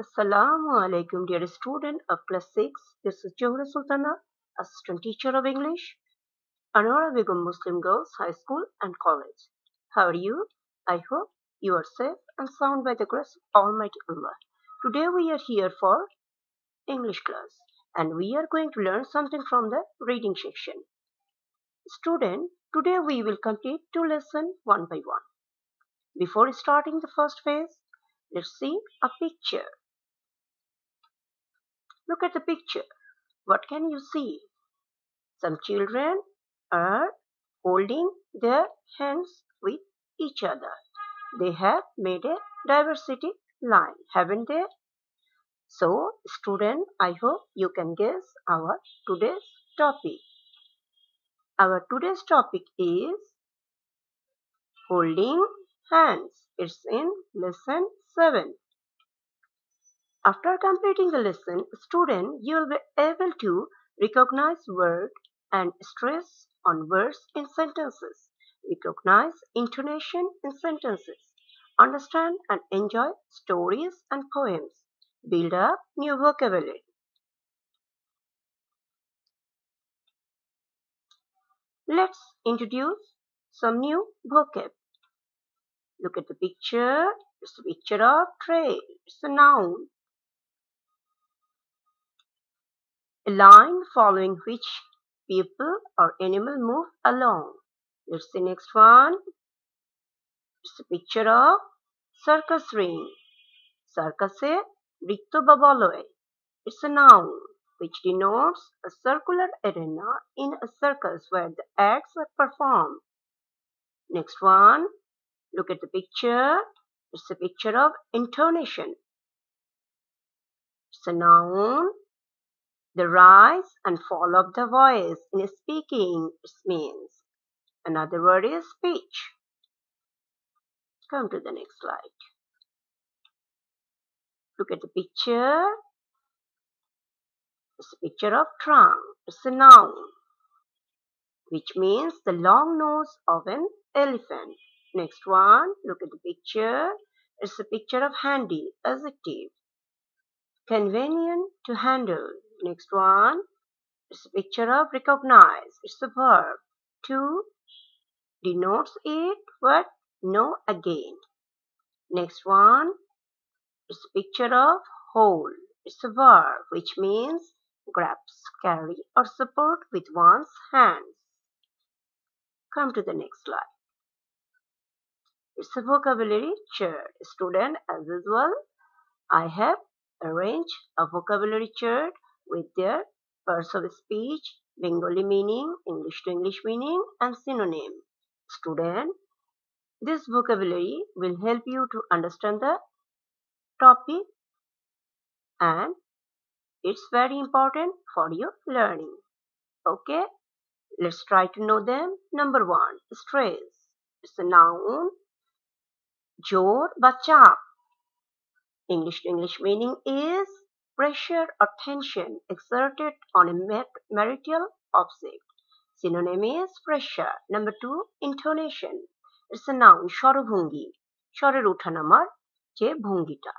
Assalamu alaikum, dear student of class 6. This is Johra Sultana, assistant teacher of English, Anwara Begum Muslim Girls High School and College. How are you? I hope you are safe and sound by the grace of Almighty Allah. Today we are here for English class and we are going to learn something from the reading section. Student, today we will complete two lessons one by one. Before starting the first phase, let's see a picture. Look at the picture. What can you see? Some children are holding their hands with each other. They have made a diversity line, haven't they? So, student, I hope you can guess our today's topic. Our today's topic is holding hands. It's in lesson 7. After completing the lesson, student, you will be able to recognize word and stress on words in sentences, recognize intonation in sentences, understand and enjoy stories and poems, build up new vocabulary. Let's introduce some new vocab. Look at the picture. It's a picture of trail. It's a noun. A line following which people or animal move along. Let's see next one. It's a picture of circus ring. সার্কাসে বৃত্ত বা বলয় It's a noun which denotes a circular arena in a circus where the acts are performed. Next one, look at the picture. It's a picture of intonation. It's a noun. the rise and fall of the voice in speaking means. Another word is speech. Come to the next slide. Look at the picture. It's a picture of trunk. It's a noun, which means the long nose of an elephant. Next one, look at the picture. It's a picture of handy, adjective. Convenient to handle. Next one, it's a picture of recognize. It's a verb. To denotes it, what? Know again. Next one, it's a picture of hold. It's a verb which means grasp, carry or support with one's hands. Come to the next slide. It's a vocabulary chart. Student, as usual, I have arranged a vocabulary chart with their parts of speech, Bengali meaning, English to English meaning, and synonym. Student, this vocabulary will help you to understand the topic and it's very important for your learning. Okay, let's try to know them. Number one, stress. It's a noun, "jor bacha." English to English meaning is pressure or tension exerted on a marital object. Synonym is pressure. Number two, intonation. It's a noun, স্বরভঙ্গি স্বরের ওঠানামার যে ভঙ্গিটা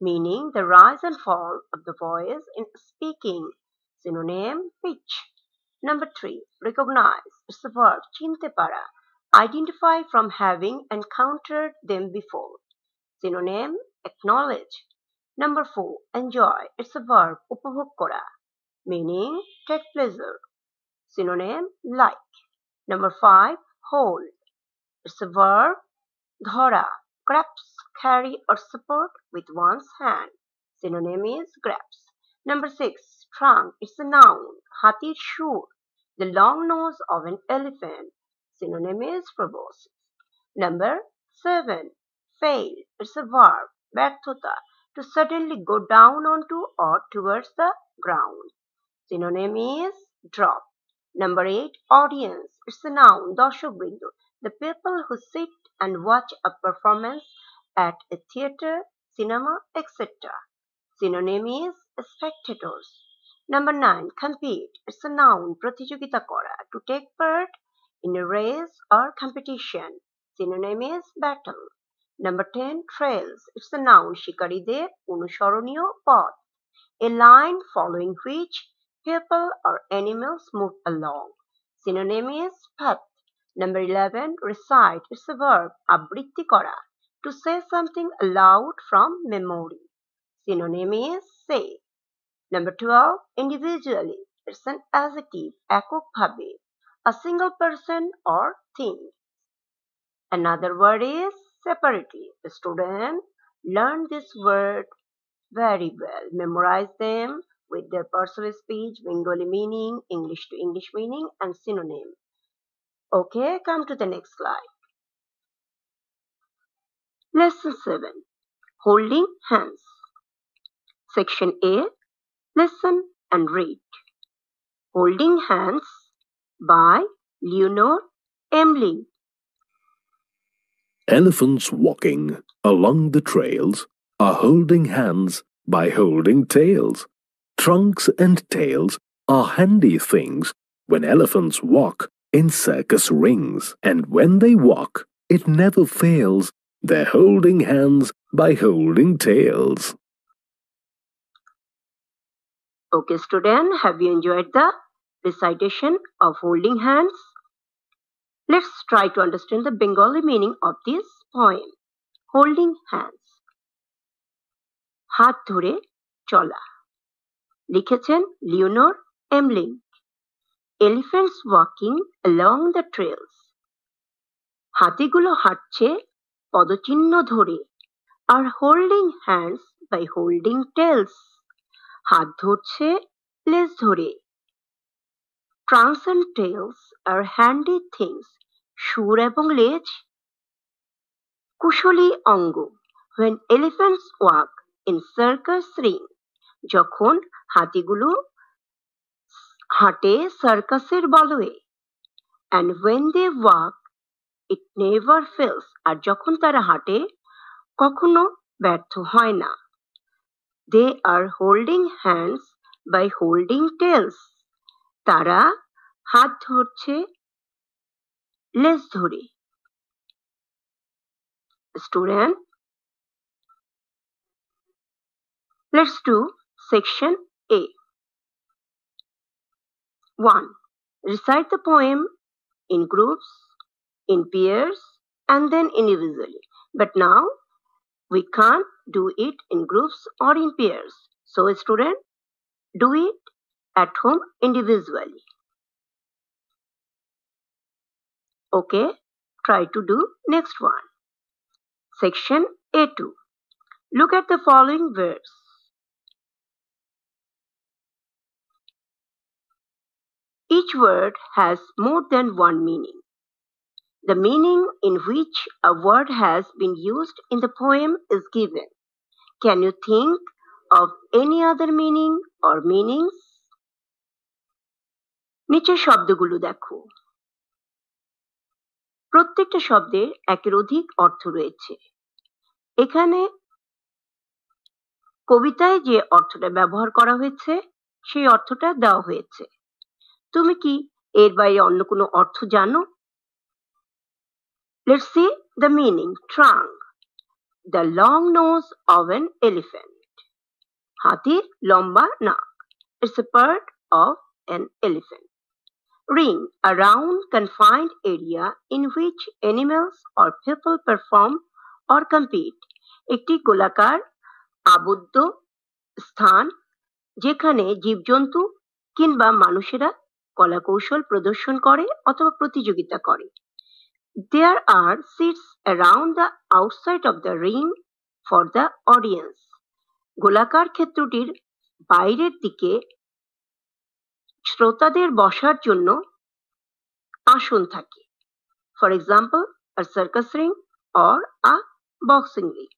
meaning the rise and fall of the voice in speaking. Synonym, pitch. Number three, recognize. It's a verb, চিনতে পারা. Identify from having encountered them before. Synonym, acknowledge. Number four, enjoy. It's a verb, উপভোগ করা. Meaning, take pleasure. Synonym, like. Number five, hold. It's a verb, ধরা. Grasp, carry or support with one's hand. Synonym is grasp. Number six, trunk. It's a noun. হাতির সুর. The long nose of an elephant. Synonym is proboscis. Number seven, fail. It's a verb. ব্যর্থতা. to suddenly go down onto or towards the ground. Synonym is drop. Number 8. Audience. It's a noun, doshobrindu. The people who sit and watch a performance at a theater, cinema, etc. Synonym is spectators. Number 9. Compete. It's a noun, pratijogita kora. To take part in a race or competition. Synonym is battle. Number 10, trails. It's a noun. শিকারীদের অনুসরণীয় পথ. A line following which people or animals move along. Synonym is path. Number 11, recite. It's a verb. আবৃত্তি করা. To say something aloud from memory. Synonym is say. Number 12, individually. It's an adjective. এককভাবে. A single person or thing. Another word is separately. The student learn this word very well. Memorize them with their personal speech, Bengali meaning, English to English meaning, and synonym. Okay, come to the next slide. Lesson 7 Holding Hands. Section A Listen and read. Holding Hands by Leonore Emling. Elephants walking along the trails are holding hands by holding tails. Trunks and tails are handy things when elephants walk in circus rings. And when they walk, it never fails. They're holding hands by holding tails. Okay, student, have you enjoyed the recitation of holding hands? Let's try to understand the Bengali meaning of this poem. Holding hands. হাত ধরে চলা লিখেছেন Lenore M Link elephants walking along the trails হাতিগুলো হাঁটছে পদচিহ্ন ধরে আর holding hands by holding tails হাত ধরছে লেজ ধরে trunks and tails R handy things সুর এবং লেজ কুশলী অঙ্গ। When elephants walk in circus ring যখন হাতিগুলো হাটে সার্কাসের বলয়ে and when they walk it never fails আর যখন তারা হাটে, কখনো ব্যর্থ হয় না। They are holding hands by holding tails তারা হাত ধরছে লেজ ধরে student let's do section a 1 recite the poem in groups in pairs and then individually but now we can't do it in groups or in pairs so student do it at home individually Okay, try to do next one. Section A2. Look at the following words. Each word has more than one meaning. The meaning in which a word has been used in the poem is given. Can you think of any other meaning or meanings? নিচের শব্দগুলো দেখো প্রত্যেকটা শব্দের একের অধিক অর্থ রয়েছে এখানে কবিতায় যে অর্থটা ব্যবহার করা হয়েছে, সেই অর্থটা দেওয়া হয়েছে তুমি কি এর বাইরে অন্য কোনো অর্থ জানো Let's see the meaning. Trunk. The long nose of an elephant. হাতির লম্বা নাক. It's a part of an elephant. Ring. A round confined area in which animals or people perform or compete. একটি গোলাকার আবদ্ধ স্থান যেখানে জীবজন্তু কিংবা মানুষেরা কলাকৌশল প্রদর্শন করে অথবা প্রতিযোগিতা করে There are seats around the outside of the ring for the audience. গোলাকার ক্ষেত্রটির বাইরের দিকে শ্রোতাদের বসার জন্য আসন থাকে for example a circus ring or a boxing ring.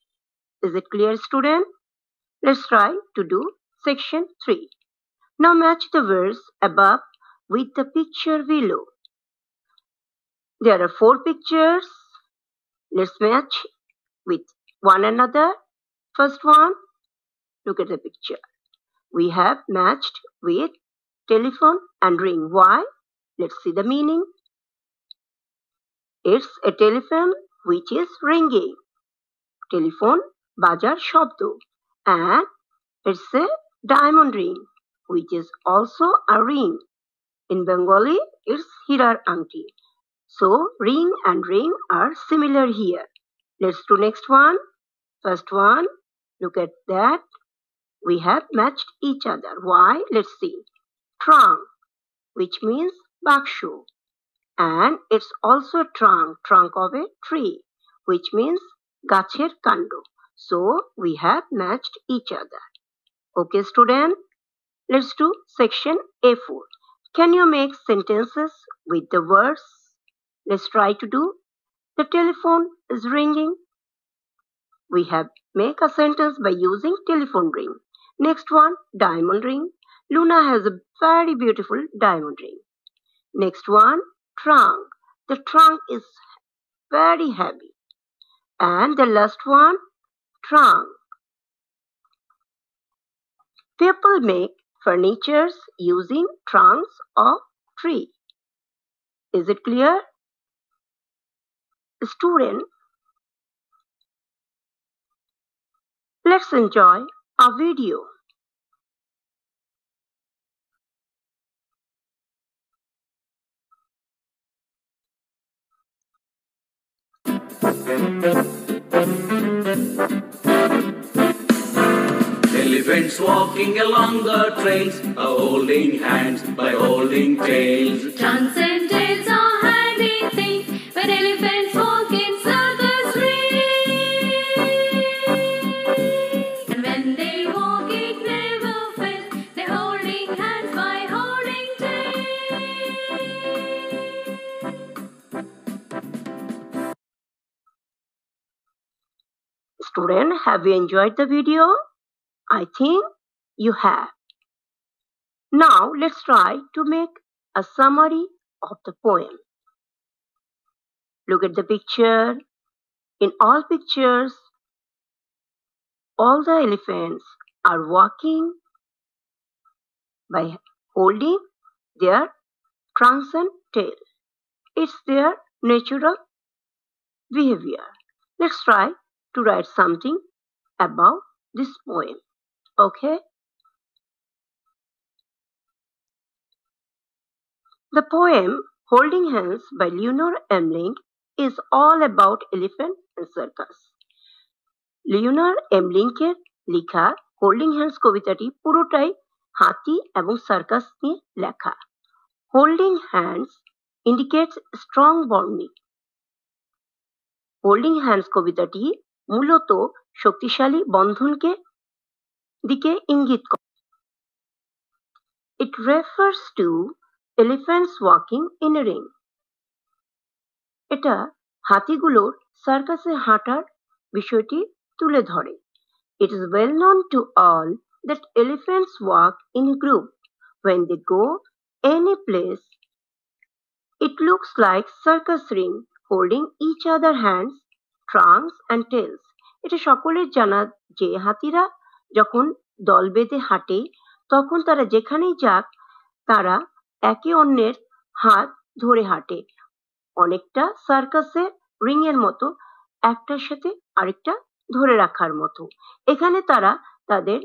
Is it clear student? Let's try to do section 3. Now match the words above with the picture below. There are four pictures. Let's match with one another. First one, look at the picture. We have matched with telephone and ring. Why? Let's see the meaning. It's a telephone which is ringing. telephone বাজার শব্দ and it's a diamond ring which is also a ring. In Bengali it's hirar ankti. So ring and ring are similar here. Let's do next one. First one, look at that. We have matched each other. Why? Let's see. trunk, which means bakshu. And it's also a trunk, trunk of a tree, which means gachir kando. So we have matched each other. Okay, student? Let's do section A4. Can you make sentences with the words? Let's try to do. The telephone is ringing. We have make a sentence by using telephone ring. Next one, diamond ring luna has a very beautiful diamond ring next one trunk the trunk is very heavy and the last one, trunk. People make furnitures using trunks of tree. Is it clear? Student, let's enjoy a video. Elephants walking along the trails, are holding hands by holding tails. Trunks and tails are handy things but elephants Student, have you enjoyed the video? I think you have. Now let's try to make a summary of the poem. Look at the picture. In all pictures, all the elephants are walking by holding their trunks and tail. It's their natural behavior. Let's try to write something about this poem. Okay? The poem Holding Hands by Leonore Emling is all about elephant and circus. Lionel এমলিংকের লেখা holding hands কবিতাটি পুরোটাই হাতি এবং circus নিয়ে লেখা holding hands indicates strong bonding holding hands কবিতাটি মূলত শক্তিশালী বন্ধনকে দিকে ইঙ্গিত করে। It refers to elephants walking in a ring. এটা হাতিগুলোর সার্কাসে হাঁটার বিষয়টি তুলে ধরে। It is well known to all that elephants walk in a group. When they go any place, it looks like circus ring holding each other hands trunks and tails. এটা সকলের জানা যে হাতিরা যখন দল বেঁধে হাঁটে, তখন তারা যেখানেই যাক, তারা একে অন্যের হাত ধরে হাঁটে। অনেকটা সার্কাসের রিং এর মতো, একটার সাথে আরেকটা ধরে রাখার মতো। এখানে তারা তাদের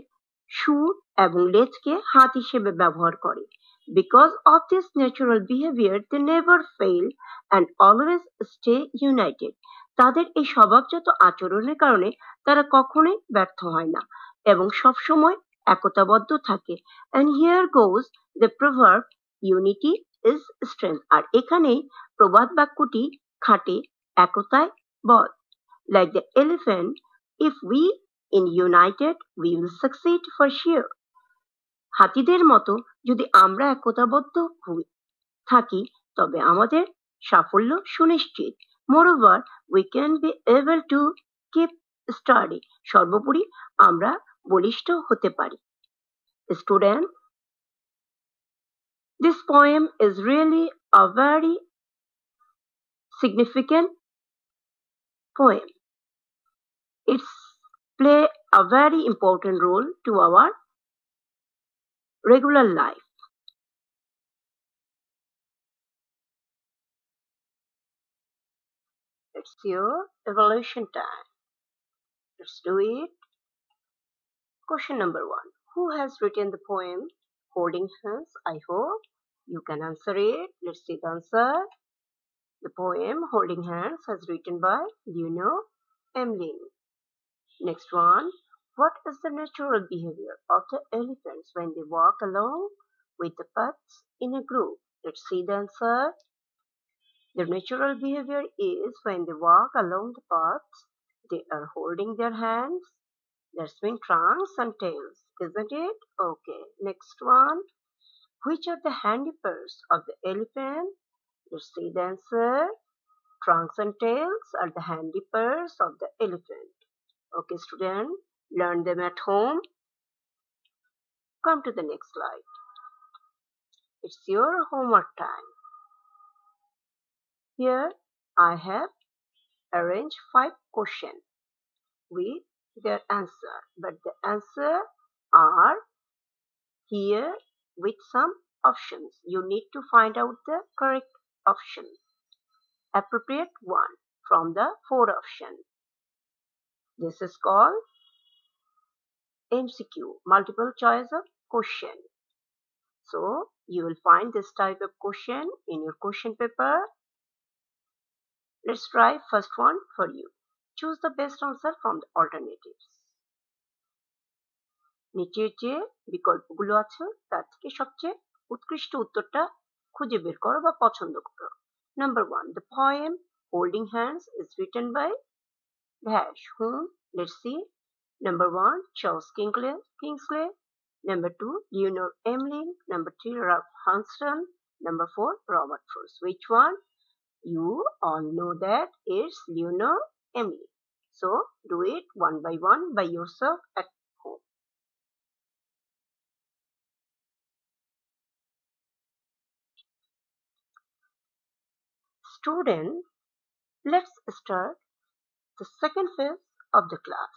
সুর এবং লেজকে হাত হিসেবে ব্যবহার করে। Because of this natural behaviour they never fail and always stay united তাদের এই স্বভাবজাত আচরণের কারণে তারা কখনোই ব্যর্থ হয় না এবং সবসময় একতাবদ্ধ থাকে। And here goes the proverb unity is strength আর এখানেই প্রবাদ বাক্যটি খাটে, একতায় বল। Like the elephant if we in united we will succeed for sure হাতিদের মতো যদি আমরা একতাবদ্ধ হই, থাকি, তবে আমাদের সাফল্য সুনিশ্চিত। Moreover we can be able to keep study সর্বোপরি আমরা বলিষ্ঠ হতে পারি student This poem is really a very significant poem. It's play a very important role to our regular life. It's your evaluation time. Let's do it. Question number one. Who has written the poem Holding Hands? I hope you can answer it. Let's see the answer. The poem Holding Hands has written by Leonor Emling. Next one. What is the natural behavior of the elephants when they walk along with the pups in a group? Let's see the answer. Their natural behavior is when they walk along the paths, they are holding their hands, their swing trunks and tails, isn't it? Okay, next one. Which are the handy parts of the elephant? Let's see the answer. Trunks and tails are the handy parts of the elephant. Okay, student, learn them at home. Come to the next slide. It's your homework time. Here I have arranged five questions with their answer, but the answer are here with some options. You need to find out the correct option, appropriate one from the four options. This is called MCQ, multiple choice of question. So you will find this type of question in your question paper. Let's try first one for you. Choose the best answer from the alternatives. নিচের যে বিকল্পগুলো আছে তার থেকে সবচেয়ে উৎকৃষ্ট উত্তরটা খুঁজে বের করো বা পছন্দ করো number one the poem holding hands is written by dash whom let's see number one charles kingsley kingsley number two leonor emling number three ralph Hanston. number four robert frost which one You all know that it's leonor emily. So do it one by one by yourself at home. Student let's start the second phase of the class.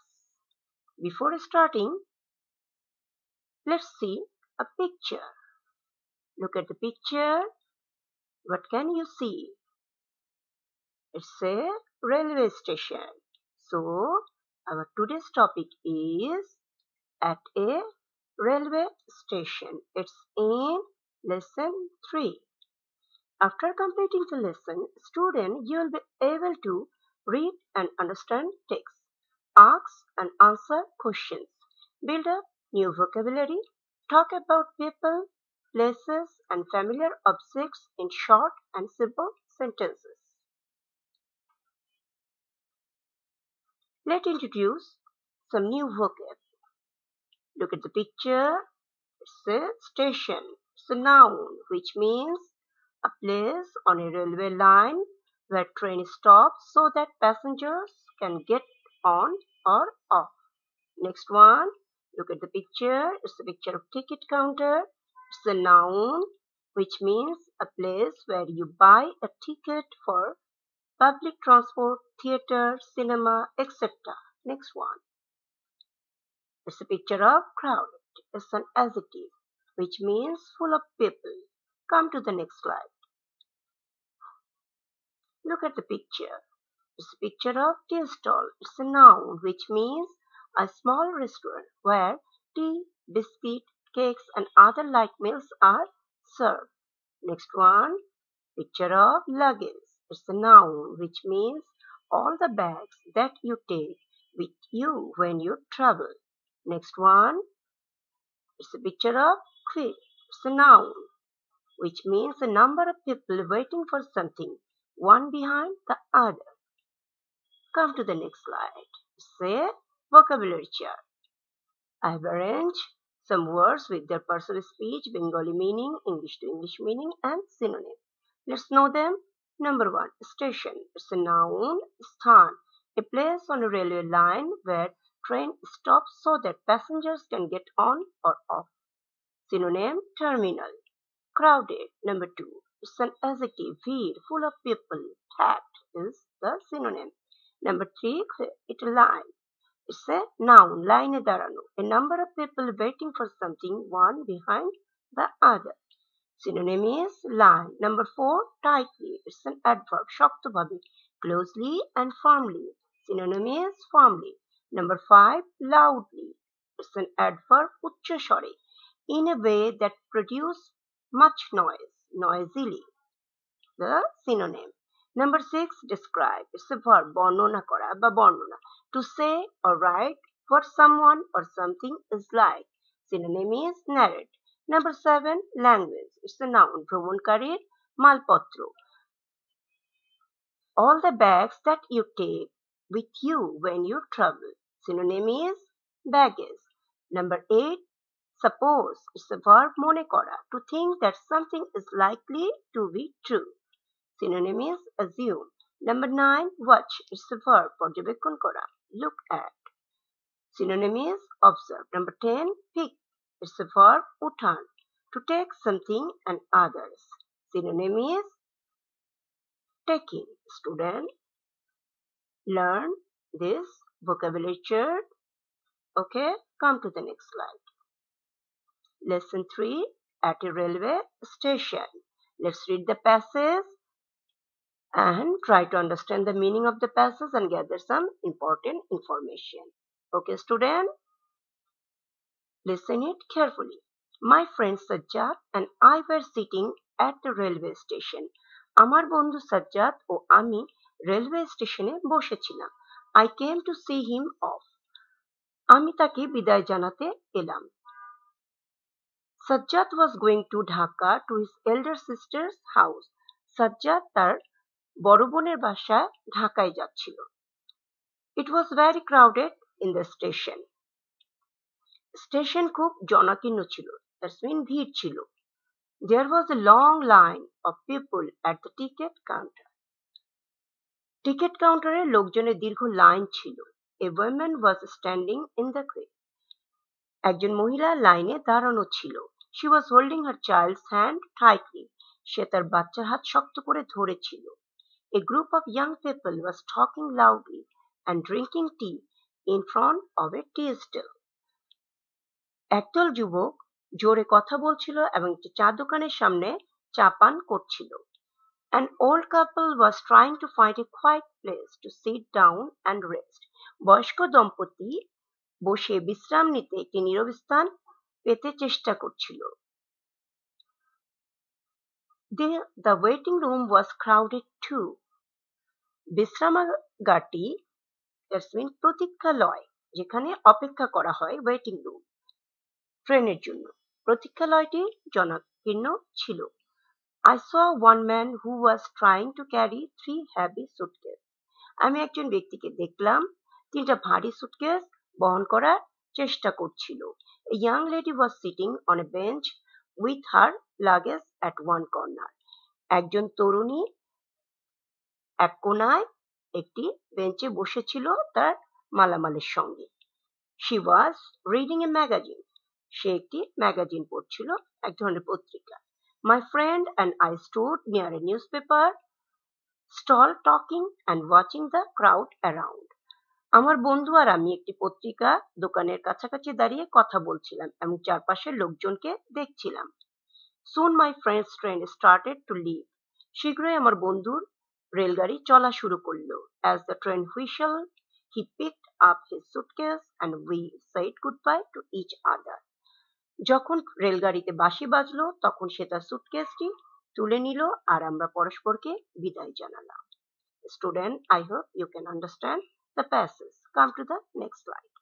Before starting let's see a picture. Look at the picture. What can you see it's a railway station. So our today's topic is at a railway station. It's in lesson 3 after completing the lesson, student, you will be able to read and understand text, ask and answer questions, build up new vocabulary, talk about people, places and familiar objects in short and simple sentences. Let's introduce some new vocab. Look at the picture. It's a station. It's a noun which means a place on a railway line where train stops so that passengers can get on or off. Next one, look at the picture. It's a picture of ticket counter. It's a noun which means a place where you buy a ticket for public transport, theater, cinema, etc. Next one. It's a picture of crowded. It's an adjective which means full of people. Come to the next slide. Look at the picture. It's a picture of tea stall. It's a noun which means a small restaurant where tea, biscuit, cakes and other like meals are served. Next one, picture of luggage. It's a noun which means all the bags that you take with you when you travel. Next one, it's a picture of queue. It's a noun which means a number of people waiting for something one behind the other. Come to the next slide. Say vocabulary chart. I have arranged some words with their personal speech, Bengali meaning, English to English meaning, and synonym. Let's know them. Number one, station. It's a noun, stan, a place on a railway line where train stops so that passengers can get on or off. Synonym, terminal. Crowded. Number two, it's an adjective, veer, full of people. Packed is the synonym. Number three, it line. It's a noun, line. A number of people waiting for something, one behind the other. Synonym is line. Number four, tightly. It's an adverb, শক্তভাবে, closely and firmly. Synonym is firmly. Number five, loudly. It's an adverb উচ্চস্বরে in a way that produce much noise, noisily. The synonym. Number six, describe. It's a verb বর্ণনা করা বা বর্ণনা. To say or write what someone or something is like. Synonym is narrate. Number seven, language. It's a noun. ভ্রমণকারীর মালপত্র. All the bags that you take with you when you travel. Synonym is baggage. Number eight, suppose. It's a verb মনে করা. To think that something is likely to be true. Synonym is assume. Number nine, watch. It's a verb পর্যবেক্ষণ করা. Look at. Synonym is observe. Number ten, pick. It's a verb উঠান. To take something and others. Synonym is taking. Student, learn this vocabulary. Okay, come to the next slide. Lesson 3 at a railway station. Let's read the passage and try to understand the meaning of the passage and gather some important information. Okay, student? Listen it carefully. My friend Sajjad and I were sitting at the railway station. আমার বন্ধু সাজ্জাদ ও আমি railway স্টেশনে বসেছিলাম। I came to see him off আমি তাকে বিদায় জানাতে এলাম। Sajjad was going to Dhaka to his elder sisters house Sajjad তার বড় বোনের বাসায় ঢাকায় যাচ্ছিল। It was very crowded in the station station খুব জনাকীর্ণ ছিল। দ্যাটস মিন ভিড় ছিল There was a long line of people at the ticket counter. Ticket কাউন্টারে লোকজনের দীর্ঘ লাইন ছিল এ women was standing in the Cray একজন মহিলা লাইনে দাঁড়ানো ছিল she was holding her child's hand tightly সে তার বাচ্চার হাত শক্ত করে ধরেছিল এ group of young people was talking loudly and drinking T in front of এ টি স্টেল একদল যুবক জোরে কথা বলছিল এবং একটি চা দোকানের সামনে চা পান করছিল An old couple was trying to find a quiet place to sit down and rest. বয়স্ক দম্পতি বসে বিশ্রাম নিতে একটি নীরব স্থান পেতে চেষ্টা করছিল The, waiting room was crowded too. বিশ্রামাগারটি মিন প্রতীক্ষালয় যেখানে অপেক্ষা করা হয় ওয়েটিং রুম ট্রেনের জন্য প্রতীক্ষালয়টি জনাকীর্ণ ছিল I saw one man who was trying to carry three heavy suitcases. আমি একজন ব্যক্তিকে দেখলাম তিনটা ভারী সুটকেস বহন করার চেষ্টা করছিল young lady was sitting on a bench with her luggage at one corner. একজন তরুণী এক কোনায় একটি বেঞ্চে বসেছিল তার মালামালের সঙ্গে She was reading a magazine. সে একটি ম্যাগাজিন পড়ছিল, এক ধরনের পত্রিকা। My friend and I stood near a newspaper stall talking and watching the crowd around আমার বন্ধু আর আমি একটি পত্রিকা দোকানের কাছাকাছি দাঁড়িয়ে কথা বলছিলাম এবং চারপাশের লোকজনকে দেখছিলাম। Soon my friend's train started to leave শীঘ্রই আমার বন্ধুর রেলগাড়ি চলা শুরু করল। As the train whistle he pick up his suitcase and we said goodbye to each other যখন রেলগাড়িতে বাঁশি বাজলো তখন সে তার সুটকেসটি তুলে নিল আর আমরা পরস্পরকে বিদায় জানালাম student I hope you can understand the passage come to the next slide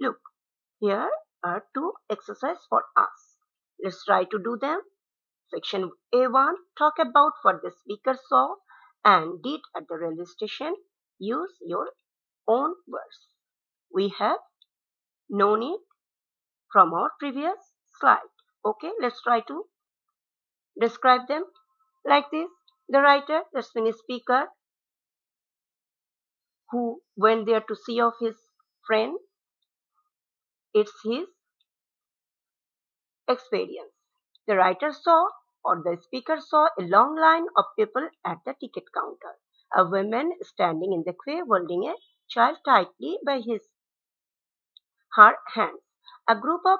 look here are two exercise for us let's try to do them Section A1 Talk about what the speaker saw and did at the railway station. Use your own words. We have known it from our previous slide. Okay, let's try to describe them like this. The writer, that's speaker who went there to see of his friend. It's his experience. The writer saw or the speaker saw a long line of people at the ticket counter. A woman standing in the queue holding a child tightly by his her hands. A group of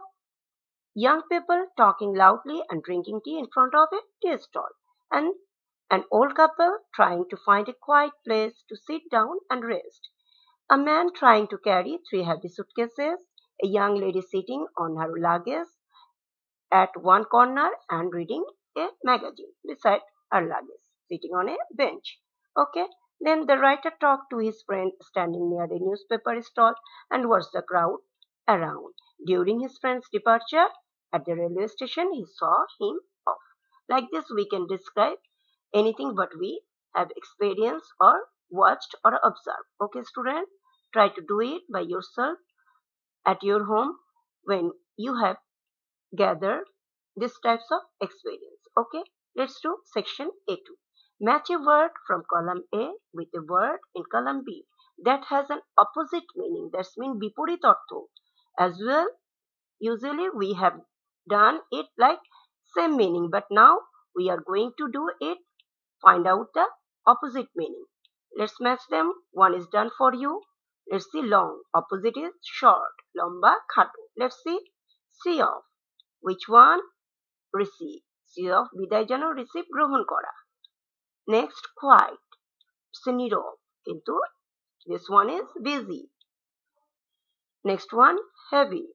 young people talking loudly and drinking tea in front of a tea stall. And an old couple trying to find a quiet place to sit down and rest. A man trying to carry three heavy suitcases. A young lady sitting on her luggage at one corner and reading a magazine beside her luggage, sitting on a bench. Okay. Then the writer talked to his friend standing near a newspaper stall and watched the crowd around. During his friend's departure at the railway station, he saw him off. Like this, we can describe anything but we have experienced or watched or observed. Okay, student, try to do it by yourself at your home when you have gathered these types of experience. Okay, let's do section A2. Match a word from column A with a word in column B that has an opposite meaning. That's mean বিপরীত অর্থ. As well, usually we have done it like same meaning, but now we are going to do it, find out the opposite meaning. Let's match them. One is done for you. Let's see long. Opposite is short. Lomba খাটো. Let's see see off. Which one? Receive. See off বিদায় জানো receive গ্রহণ করা. Next quiet. It's নীরব. কিন্তু this one is busy. Next one heavy,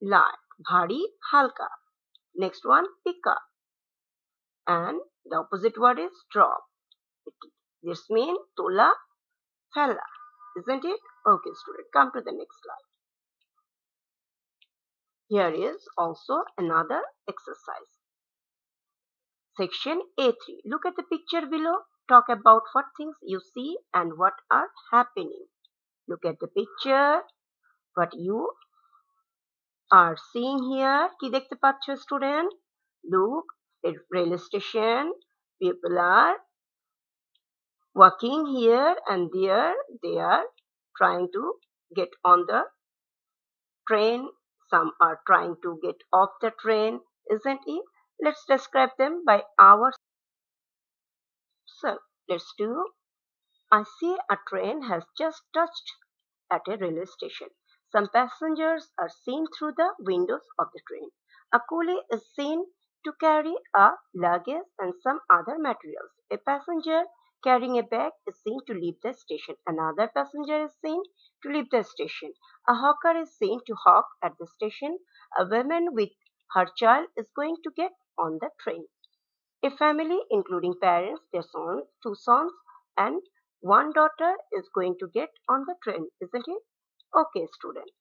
light, bhari, halka. Next one, pick up. And the opposite word is drop. This means tola, fella. Isn't it? Okay, student, come to the next slide. Here is also another exercise. Section A3. Look at the picture below. Talk about what things you see and what are happening. Look at the picture, what you are seeing here. কি দেখতে পাচ্ছ student? Look, a rail station. People are walking here and there. They are trying to get on the train. Some are trying to get off the train, isn't it? Let's describe them by our. So let's do. I see a train has just touched at a railway station. Some passengers are seen through the windows of the train. A coolie is seen to carry a luggage and some other materials. A passenger carrying a bag is seen to leave the station. Another passenger is seen to leave the station. A hawker is seen to hawk at the station. A woman with her child is going to get on the train. A family, including parents, their sons, two sons, and one daughter is going to get on the train, isn't it? Okay student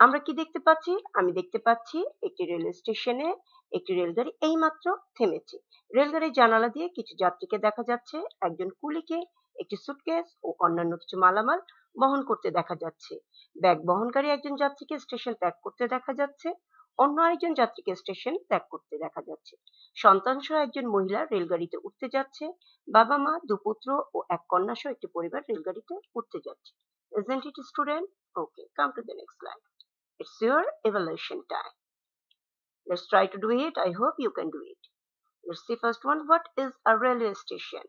আমরা কি দেখতে পাচ্ছি? আমি দেখতে পাচ্ছি একটি rail স্টেশনে একটি রেলগাড়ি এইমাত্র থেমেছে। রেলগাড়ির জানালা দিয়ে কিছু যাত্রীকে দেখা যাচ্ছে, একজন কুলিকে একটি সুটকেস ও অন্যান্য কিছু মালামাল বহন করতে দেখা যাচ্ছে। ব্যাগ বহনকারী একজন যাত্রীকে স্টেশন ত্যাগ করতে দেখা যাচ্ছে, অন্য আরেকজন যাত্রীকে স্টেশন ত্যাগ করতে দেখা যাচ্ছে। সন্তান সহ একজন মহিলা রেলগাড়িতে উঠতে যাচ্ছে, বাবা মা, দুপুত্র ও এক কন্যা সহ একটি পরিবার রেলগাড়িতে উঠতে যাচ্ছে। Isn't it student? Okay, come to the next slide. It's your evaluation time. Let's try to do it. I hope you can do it. Let's see first one. What is a railway station?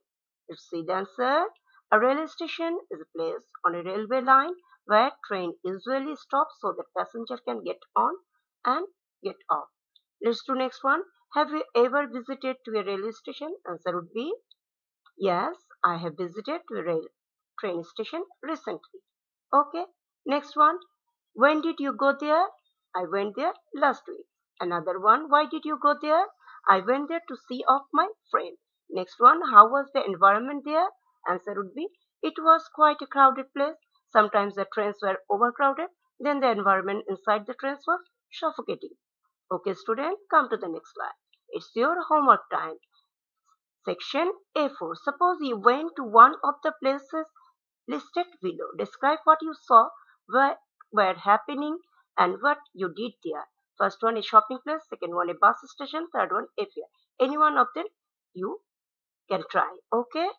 Let's see the answer. A railway station is a place on a railway line where train usually stops so that passenger can get on and get off. Let's do next one. Have you ever visited to a railway station? Answer would be yes. I have visited to a rail train station recently. Okay. Next one. When did you go there? I went there last week. Another one. Why did you go there? I went there to see off my friend. Next one. How was the environment there? Answer would be it was quite a crowded place. Sometimes the trains were overcrowded. Then the environment inside the trains was suffocating. Okay, student, come to the next slide. It's your homework time. Section A4. Suppose you went to one of the places listed below. Describe what you saw, where were happening, and what you did there. First one is shopping place, second one a bus station, third one a fair. Any one of them you can try. Okay.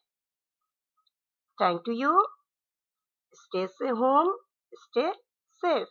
Thank to you. Stay home. Stay safe.